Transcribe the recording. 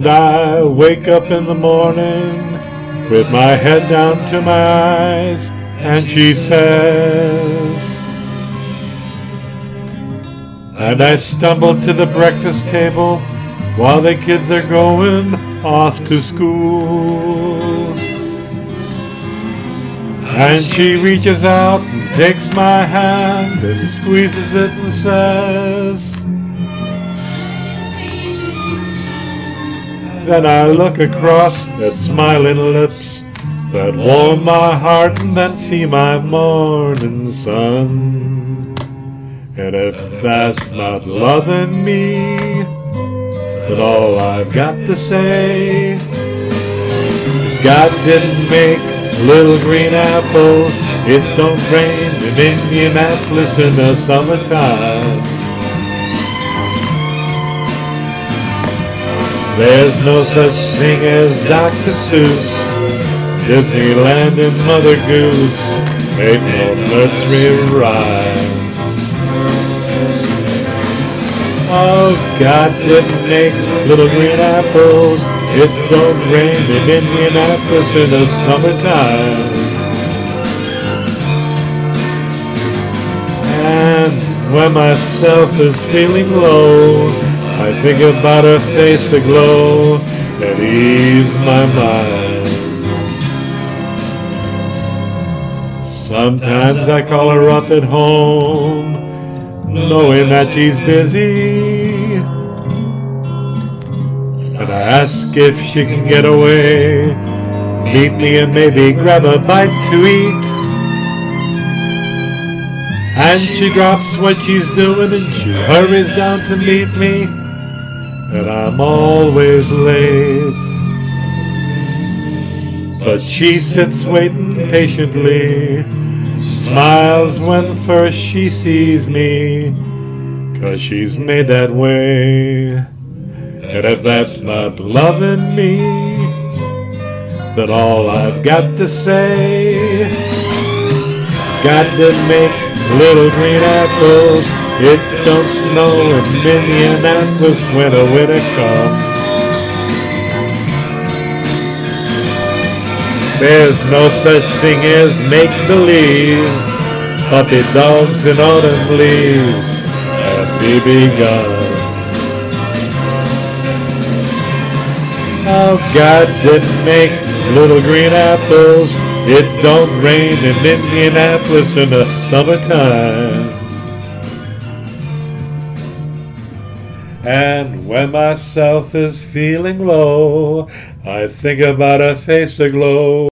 And I wake up in the morning with my head down to my eyes, and she says, and I stumble to the breakfast table while the kids are going off to school. And she reaches out and takes my hand and squeezes it and says, Then I look across at smiling lips that warm my heart and then see my morning sun. And if that's not loving me, then all I've got to say is God didn't make little green apples. It don't rain in Indianapolis in the summertime. There's no such thing as Dr. Seuss, Disneyland and Mother Goose, ain't no nursery rhyme. Oh, God didn't make little green apples. It don't rain in Indianapolis in the summertime. And when myself is feeling low, I think about her face aglow and ease my mind. Sometimes I call her up at home, knowing that she's busy. And I ask if she can get away, meet me and maybe grab a bite to eat. And she drops what she's doing and she hurries down to meet me and I'm always late. But she sits waiting patiently, smiles when first she sees me, cause she's made that way. And if that's not loving me, then all I've got to say, God didn't make little green apples it don't snow in Minneapolis when a winter comes. There's no such thing as make believe. Puppy dogs and autumn leaves and BB guns. Oh, God didn't make little green apples. It don't rain in Indianapolis in the summertime. And when myself is feeling low, I think about a face aglow